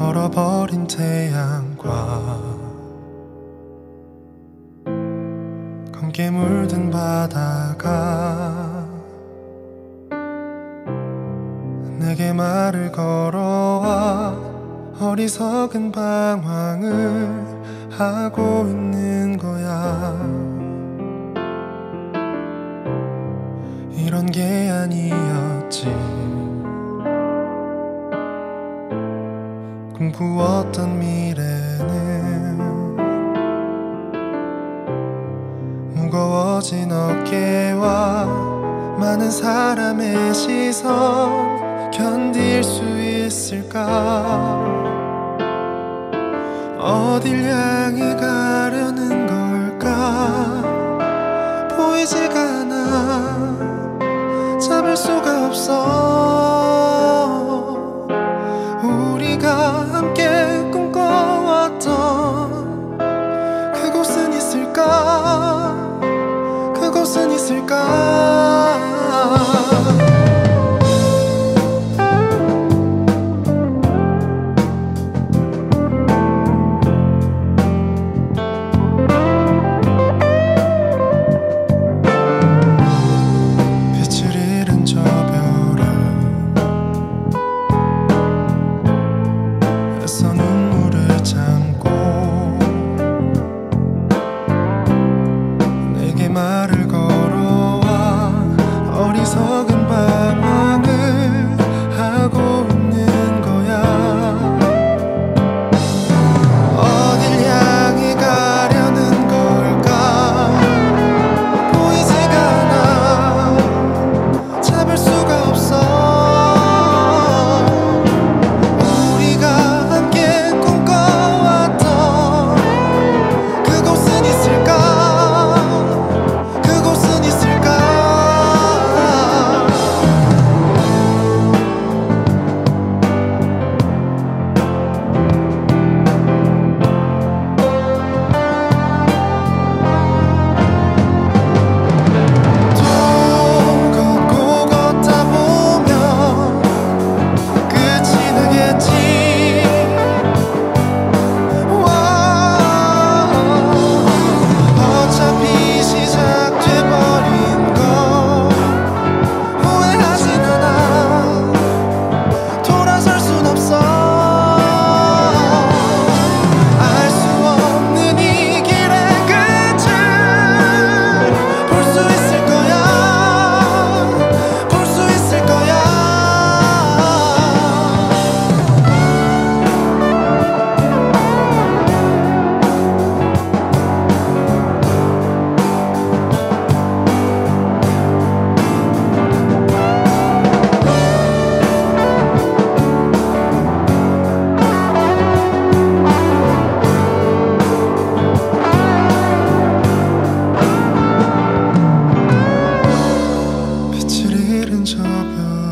얼어버린 태양과 검게 물든 바다가 내게 말을 걸어와 어리석은 방황을 하고 있는 거야. 이런 게 아니었 꿈꾸었던 미래는 무거워진 어깨와 많은 사람의 시선 견딜 수 있을까? 어딜 향해 가려는 걸까? 보이지가 않아. 잡을 수가 없어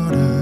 powder.